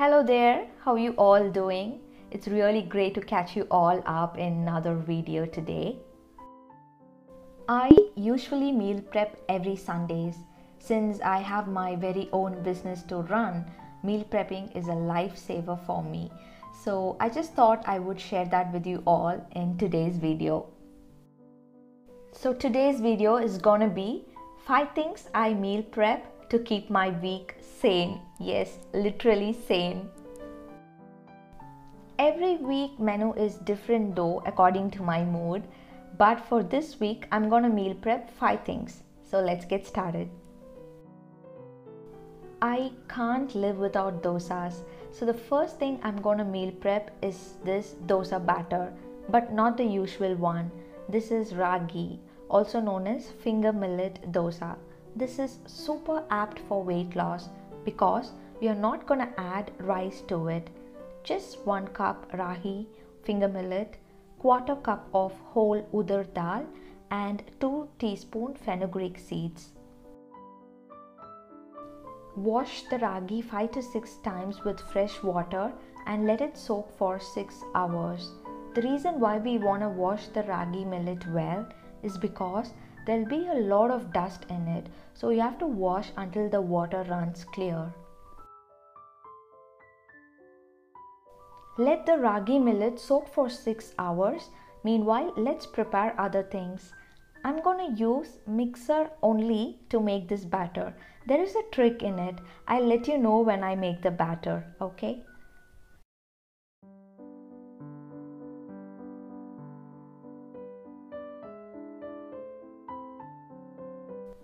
Hello there, how you all doing? It's really great to catch you all up in another video today. I usually meal prep every Sundays. Since I have my very own business to run, meal prepping is a lifesaver for me. So I just thought I would share that with you all in today's video. So today's video is gonna be 5 things I meal prep to keep my week sane. Yes, literally sane. Every week menu is different though according to my mood. But for this week, I'm gonna meal prep 5 things. So let's get started. I can't live without dosas. So the first thing I'm gonna meal prep is this dosa batter, but not the usual one. This is ragi, also known as finger millet dosa. This is super apt for weight loss because we are not gonna add rice to it. Just one cup ragi, finger millet, quarter cup of whole urad dal and 2 teaspoon fenugreek seeds. Wash the ragi 5 to 6 times with fresh water and let it soak for 6 hours. The reason why we want to wash the ragi millet well is because there'll be a lot of dust in it, so you have to wash until the water runs clear. Let the ragi millet soak for 6 hours. Meanwhile, let's prepare other things. I'm gonna use mixer only to make this batter. There is a trick in it. I'll let you know when I make the batter, okay?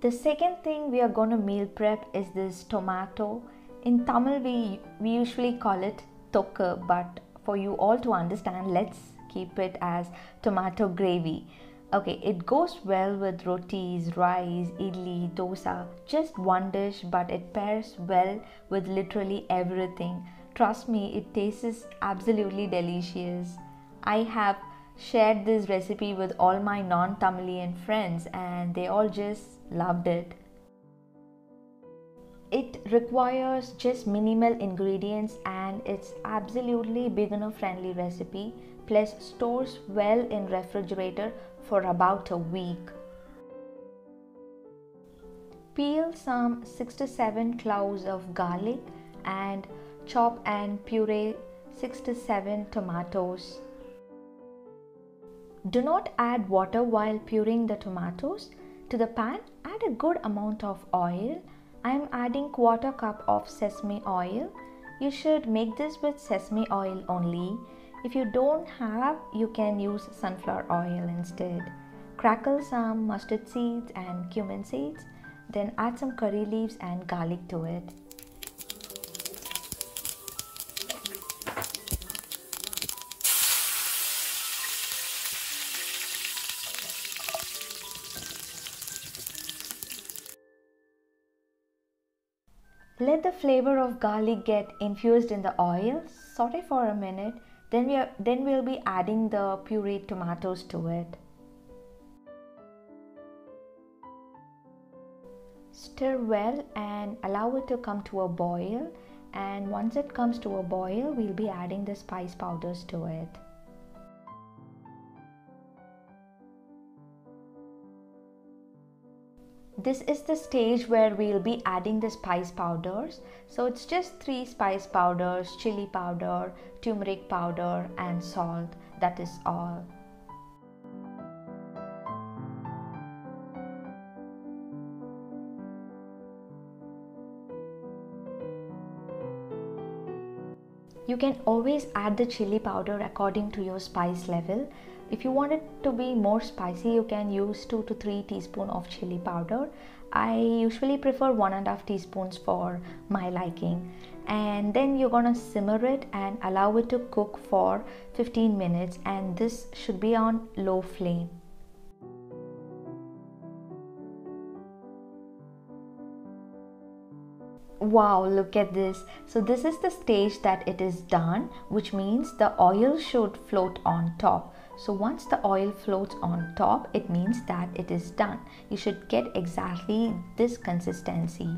The second thing we are going to meal prep is this tomato. In Tamil, we, we usually call it tokku, but for you all to understand, let's keep it as tomato gravy. Okay, it goes well with rotis, rice, idli, dosa. Just one dish, but it pairs well with literally everything. Trust me, it tastes absolutely delicious. I have shared this recipe with all my non Tamilian friends, and they all just loved it. It requires just minimal ingredients and it's absolutely beginner friendly recipe plus stores well in refrigerator for about a week. Peel some 6 to 7 cloves of garlic and chop and puree 6 to 7 tomatoes. Do not add water while puring the tomatoes. To the pan, add a good amount of oil. I am adding quarter cup of sesame oil. You should make this with sesame oil only. If you don't have, you can use sunflower oil instead. Crackle some mustard seeds and cumin seeds, then add some curry leaves and garlic to it. Let the flavor of garlic get infused in the oil. Saute for a minute. Then we are, then we'll be adding the pureed tomatoes to it. Stir well and allow it to come to a boil. And once it comes to a boil, we'll be adding the spice powders to it. This is the stage where we'll be adding the spice powders. So it's just three spice powders chili powder turmeric powder and salt. That is all. You can always add the chili powder according to your spice level. If you want it to be more spicy, you can use 2 to 3 teaspoon of chili powder. I usually prefer 1 and a half teaspoons for my liking. And then you're gonna simmer it and allow it to cook for 15 minutes and this should be on low flame. wow look at this so this is the stage that it is done which means the oil should float on top so once the oil floats on top, it means that it is done. You should get exactly this consistency.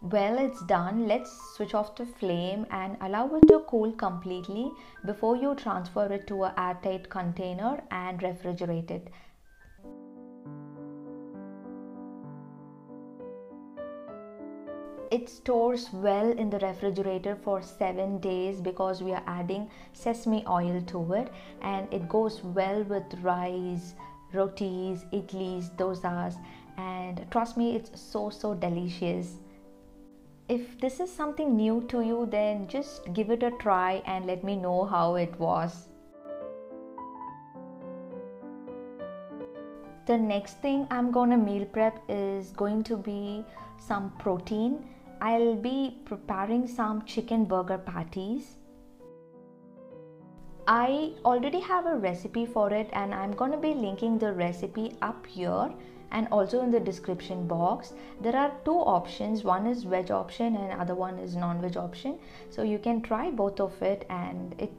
Well, it's done. Let's switch off the flame and allow it to cool completely before you transfer it to a airtight container and refrigerate it. It stores well in the refrigerator for 7 days because we are adding sesame oil to it and it goes well with rice, rotis, idlis, dosas and trust me it's so so delicious if this is something new to you, then just give it a try and let me know how it was. The next thing I'm gonna meal prep is going to be some protein. I'll be preparing some chicken burger patties. I already have a recipe for it and I'm gonna be linking the recipe up here and also in the description box. There are two options. One is veg option and other one is non-veg option. So you can try both of it and it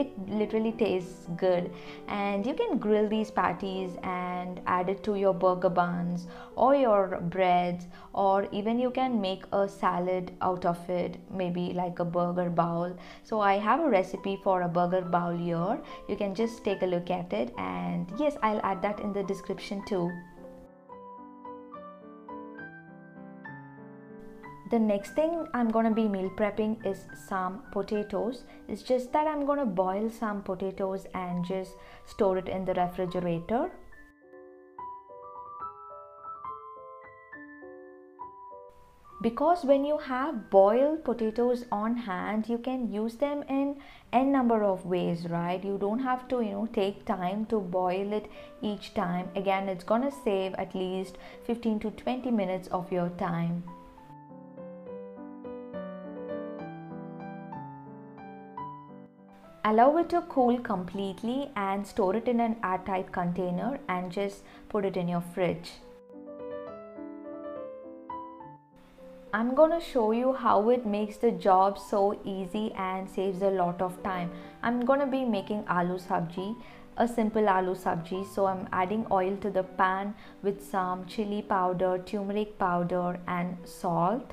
it literally tastes good. And you can grill these patties and add it to your burger buns or your breads or even you can make a salad out of it maybe like a burger bowl. So i have a recipe for a burger bowl here. You can just take a look at it. And yes i'll add that in the description too the next thing i'm to be meal prepping is some potatoes. It's just that i'm to boil some potatoes and just store it in the refrigerator. Because when you have boiled potatoes on hand you can use them in n number of ways right? You don't have to you know take time to boil it each time. Again it's gonna save at least 15 to 20 minutes of your time Allow it to cool completely and store it in an airtight container and just put it in your fridge. I'm gonna show you how it makes the job so easy and saves a lot of time. I'm gonna be making aloo sabji, a simple aloo sabji. So I'm adding oil to the pan with some chili powder, turmeric powder and salt.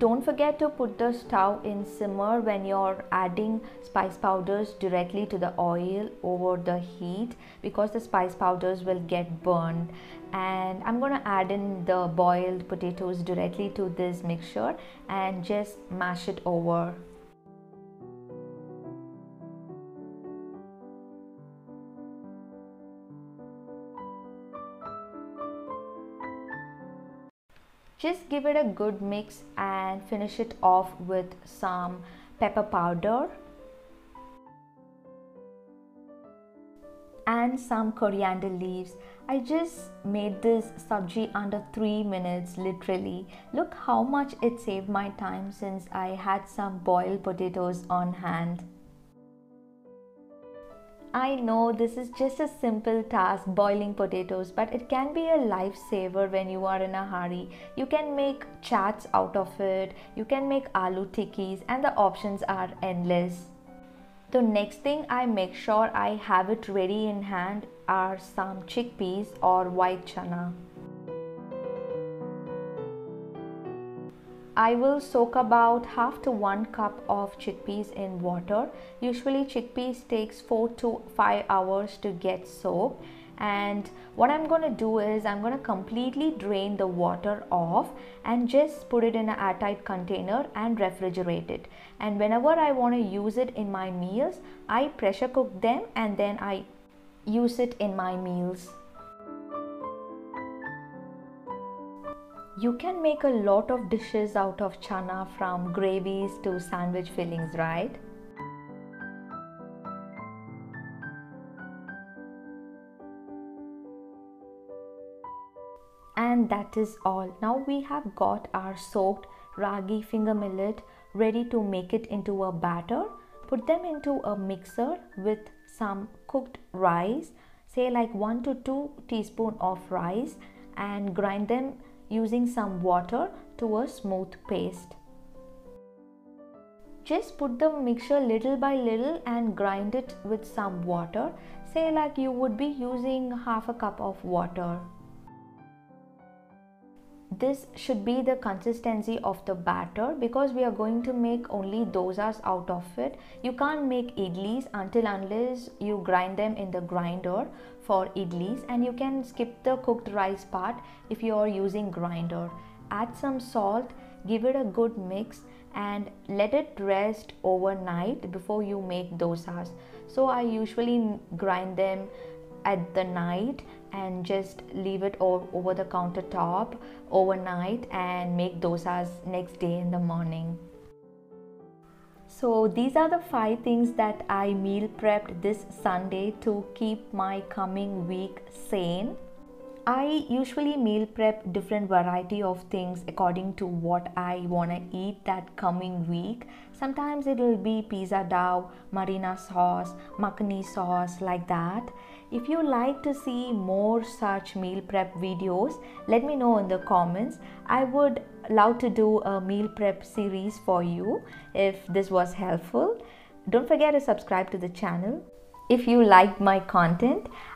Don't forget to put the stove in simmer when you're adding spice powders directly to the oil over the heat because the spice powders will get burned. And I'm gonna add in the boiled potatoes directly to this mixture and just mash it over just give it a good mix and finish it off with some pepper powder and some coriander leaves. I just made this sabji under 3 minutes literally. Look how much it saved my time since I had some boiled potatoes on hand I know this is just a simple task boiling potatoes, but it can be a lifesaver when you are in a hurry. You can make chaats out of it, you can make aloo tikkis, and the options are endless. The next thing I make sure I have it ready in hand are some chickpeas or white chana. I will soak about half to 1 cup of chickpeas in water. Usually chickpeas takes 4 to 5 hours to get soaked and what I'm going to do is I'm going to completely drain the water off and just put it in an airtight container and refrigerate it and whenever I want to use it in my meals I pressure cook them and then I use it in my meals. You can make a lot of dishes out of chana from gravies to sandwich fillings, right? And that is all. Now we have got our soaked ragi finger millet ready to make it into a batter. Put them into a mixer with some cooked rice, say like 1 to 2 teaspoon of rice and grind them using some water to a smooth paste. Just put the mixture little by little and grind it with some water. say like you would be using half a cup of water this should be the consistency of the batter because we are going to make only dosas out of it you can't make idlis until unless you grind them in the grinder for idlis and you can skip the cooked rice part if you are using grinder. Add some salt give it a good mix and let it rest overnight before you make dosas. So i usually grind them at the night and just leave it all over the countertop overnight and make dosas next day in the morning so these are the five things that I meal prepped this Sunday to keep my coming week sane. I usually meal prep different variety of things according to what I want to eat that coming week. Sometimes it will be pizza dough, marina sauce, makhani sauce like that. If you like to see more such meal prep videos, let me know in the comments. I would love to do a meal prep series for you if this was helpful. Don't forget to subscribe to the channel. If you liked my content,